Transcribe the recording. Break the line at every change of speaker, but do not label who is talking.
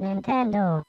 Nintendo.